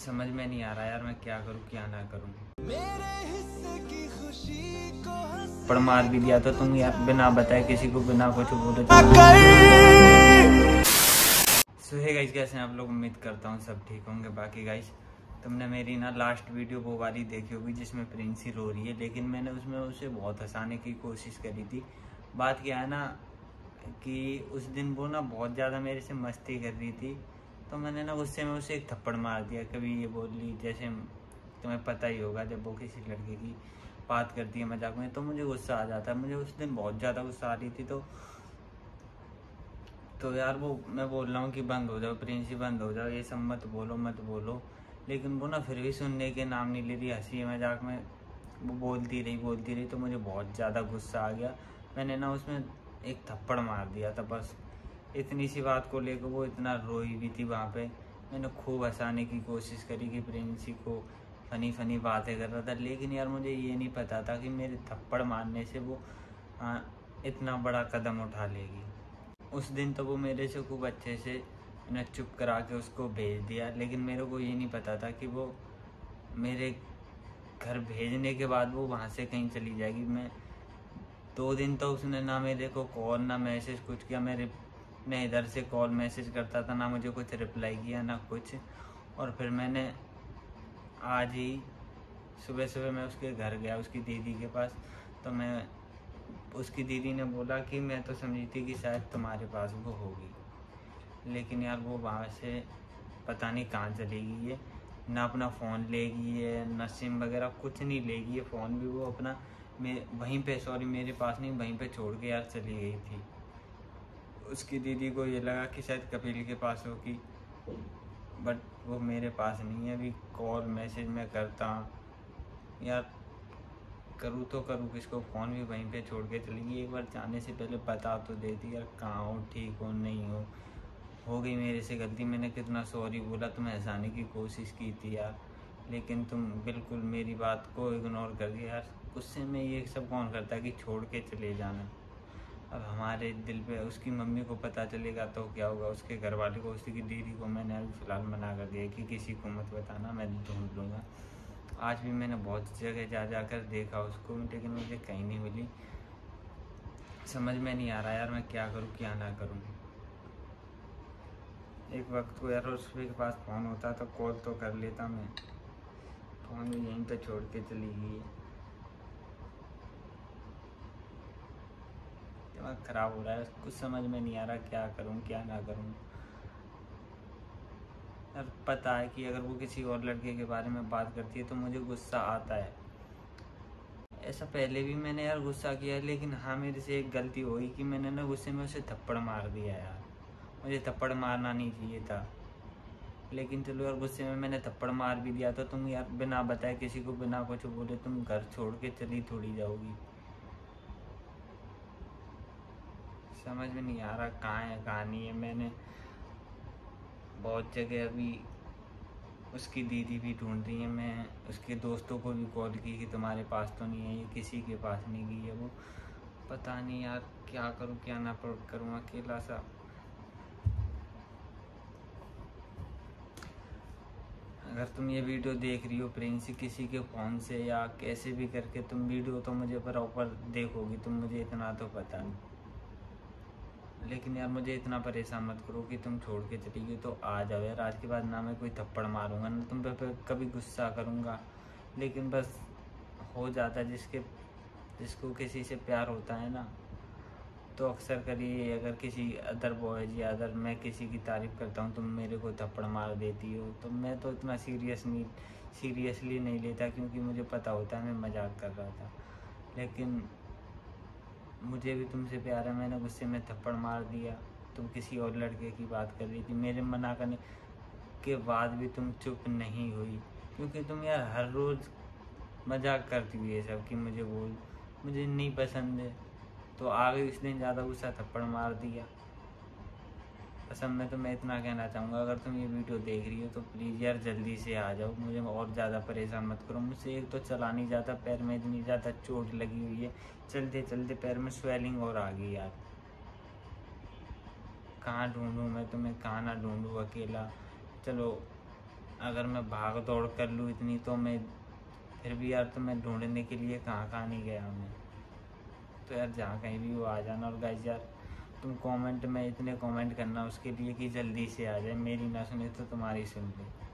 समझ में नहीं आ रहा यार मैं क्या करूँ क्या ना करूँ। पर मार भी दिया तो तुम यार बिना बताए किसी को बिना कुछ बोले सो है गाइस कैसे हैं आप लोग? उम्मीद करता हूँ सब ठीक होंगे। बाकी गाइस तुमने मेरी ना लास्ट वीडियो वो वाली देखी होगी जिसमें प्रिंसी रो रही है लेकिन मैंने उसमें उसे बहुत हंसाने की कोशिश करी थी। बात क्या है ना कि उस दिन वो ना बहुत ज़्यादा मेरे से मस्ती कर रही थी। तो मैंने ना गुस्से में उसे एक थप्पड़ मार दिया, कभी ये बोल ली, जैसे तुम्हें पता ही होगा जब वो किसी लड़के की बात करती है मज़ाक में तो मुझे गुस्सा आ जाता है। मुझे उस दिन बहुत ज़्यादा गुस्सा आ रही थी तो तो यार वो, मैं बोल रहा हूँ कि बंद हो जाओ, प्रिंसी बंद हो जाओ, ये सब मत बोलो मत बोलो। लेकिन वो ना फिर भी सुनने के नाम नहीं ले रही, हँसी मज़ाक में, वो बोलती रही बोलती रही तो मुझे बहुत ज़्यादा गुस्सा आ गया। मैंने ना उसमें एक थप्पड़ मार दिया था, बस। इतनी सी बात को लेकर वो इतना रोई भी थी वहाँ पे। मैंने खूब हंसाने की कोशिश करी कि प्रिंसी को फनी फनी बातें कर रहा था लेकिन यार मुझे ये नहीं पता था कि मेरे थप्पड़ मारने से वो आ, इतना बड़ा कदम उठा लेगी। उस दिन तो वो मेरे से खूब अच्छे से मैंने चुप करा के उसको भेज दिया लेकिन मेरे को ये नहीं पता था कि वो मेरे घर भेजने के बाद वो वहाँ से कहीं चली जाएगी। मैं दो दिन तो उसने ना मेरे को कॉल ना मैसेज कुछ किया मेरे मैं इधर से कॉल मैसेज करता था, ना मुझे कुछ रिप्लाई किया, ना कुछ। और फिर मैंने आज ही सुबह सुबह मैं उसके घर गया, उसकी दीदी के पास। तो मैं, उसकी दीदी ने बोला कि मैं तो समझी थी कि शायद तुम्हारे पास वो होगी। लेकिन यार वो वहाँ से पता नहीं कहाँ चलेगी ये। ना अपना फ़ोन लेगी है ना सिम वगैरह, कुछ नहीं लेगी है फ़ोन भी वो अपना। मैं, वहीं पे सॉरी मेरे पास नहीं, वहीं पे छोड़ के यार चली गई थी। उसकी दीदी को ये लगा कि शायद कपिल के पास होगी बट वो मेरे पास नहीं है अभी कॉल मैसेज मैं करता हूँ। यार, करूँ तो करूँ, किसको फ़ोन भी वहीं पे छोड़ के चली गई। एक बार जाने से पहले बता तो देती, यार, कहाँ हो, ठीक हो, नहीं हो? हो गई मेरे से गलती, मैंने कितना सॉरी बोला तुम्हें हंसाने की कोशिश की थी यार। लेकिन तुम बिल्कुल मेरी बात को इग्नोर कर दिया यार। गुस्से में ये सब कौन करता कि छोड़ के चले जाना? अब हमारे दिल पे उसकी मम्मी को पता चलेगा तो क्या होगा? उसके घर वाले को, उसकी दीदी को मैंने अभी फ़िलहाल मना कर दिया कि किसी को मत बताना, मैं ढूंढ लूँगा। आज भी मैंने बहुत जगह जा जा कर देखा उसको, लेकिन मुझे कहीं नहीं मिली। समझ में नहीं आ रहा यार मैं क्या करूँ, क्या ना करूँ। एक वक्त को यार उसके पास फ़ोन होता तो कॉल तो कर लेता मैं। फ़ोन यहीं पे छोड़ के चली गई। ख़राब हो रहा है। कुछ समझ में नहीं आ रहा क्या करूँ, क्या ना करूँ। यार पता है कि अगर वो किसी और लड़के के बारे में बात करती है तो मुझे गुस्सा आता है। ऐसा पहले भी मैंने यार गुस्सा किया लेकिन हाँ मेरे से एक गलती हुई कि मैंने ना गुस्से में उसे थप्पड़ मार दिया यार। मुझे थप्पड़ मारना नहीं चाहिए था। लेकिन चलो यार, गुस्से में मैंने थप्पड़ मार भी दिया तो तुम यार बिना बताए किसी को बिना कुछ बोले तुम घर छोड़ के चली थोड़ी जाओगी। समझ में नहीं आ रहा कहाँ है कहाँ नहीं है। मैंने बहुत जगह अभी उसकी दीदी भी ढूंढ रही है। मैं उसके दोस्तों को भी कॉल की कि तुम्हारे पास तो नहीं है, ये किसी के पास नहीं गई है वो। पता नहीं यार क्या करूँ, क्या ना करूँ अकेला सा। अगर तुम ये वीडियो देख रही हो प्रिंसी किसी के फ़ोन से या कैसे भी करके, तुम वीडियो तो मुझे प्रॉपर देखोगी, तुम मुझे इतना तो पता नहीं। लेकिन यार मुझे इतना परेशान मत करो कि तुम छोड़ के चली गई तो आ जाओ यार। आज के बाद ना मैं कोई थप्पड़ मारूँगा, ना तुम पे कभी गुस्सा करूँगा। लेकिन बस हो जाता है, जिसके, जिसको किसी से प्यार होता है ना तो अक्सर करिए अगर किसी अदर बॉयज़ या अदर मैं किसी की तारीफ़ करता हूँ, तुम मेरे को थप्पड़ मार देती हो तो मैं तो इतना सीरियस नहीं सीरियसली नहीं लेता, क्योंकि मुझे पता होता है मैं मज़ाक कर रहा था। लेकिन मुझे भी तुमसे प्यार है, मैंने गुस्से में थप्पड़ मार दिया। तुम किसी और लड़के की बात कर रही थी। मेरे मना करने के बाद भी तुम चुप नहीं हुई, क्योंकि तुम यार हर रोज़ मज़ाक करती हुई है सब कि मुझे बोल मुझे नहीं पसंद है। तो आगे उस दिन ज़्यादा गुस्सा, थप्पड़ मार दिया। असल में तो मैं इतना कहना चाहूँगा, अगर तुम ये वीडियो देख रही हो तो प्लीज़ यार जल्दी से आ जाओ। मुझे और ज़्यादा परेशान मत करो। मुझसे एक तो चला नहीं जाता, पैर में इतनी ज़्यादा चोट लगी हुई है। चलते चलते पैर में स्वेलिंग और आ गई यार। कहाँ ढूंढूँ मैं तुम्हें? कहाँ ना ढूंढूँ अकेला? चलो, अगर मैं भाग दौड़ कर लूँ इतनी तो मैं फिर भी यार तुम्हें ढूँढने के लिए कहाँ कहाँ नहीं गया मैं। तो यार जहाँ कहीं भी वो आ जाना। और गाइज़ यार तुम कमेंट में इतने कमेंट करना उसके लिए कि जल्दी से आ जाए। मेरी ना सुने तो तुम्हारी सुन ले।